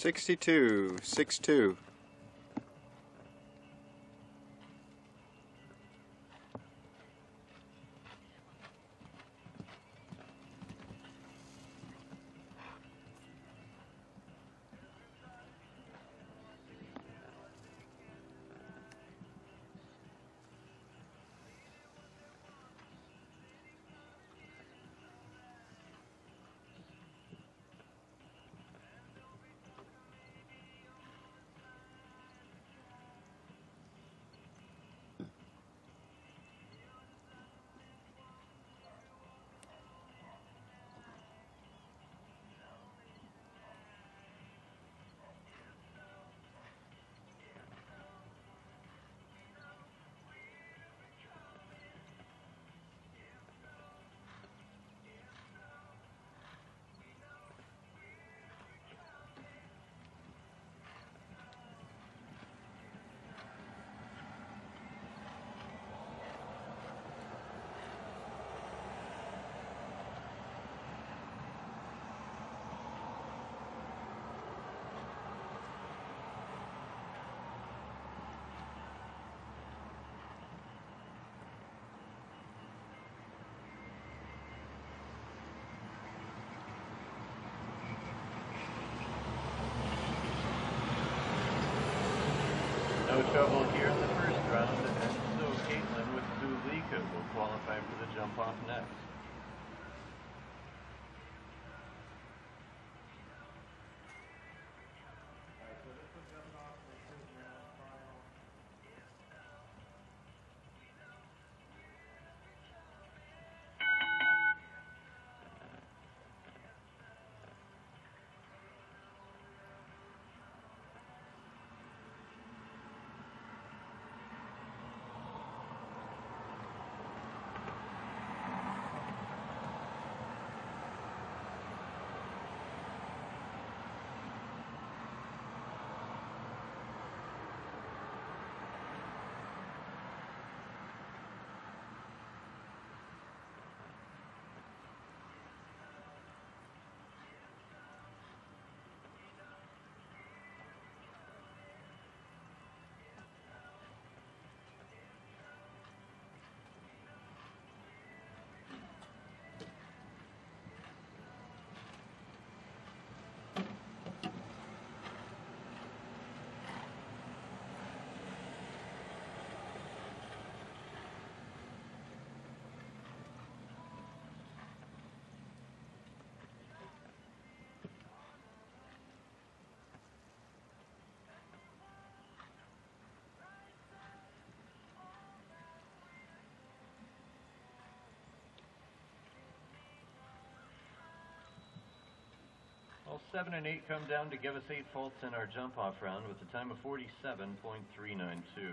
62, 62. Trouble here in the first round, and so Kaitlyn with Zulieka will qualify for the jump off next. Well, 7 and 8 come down to give us 8 faults in our jump off round with a time of 47.392.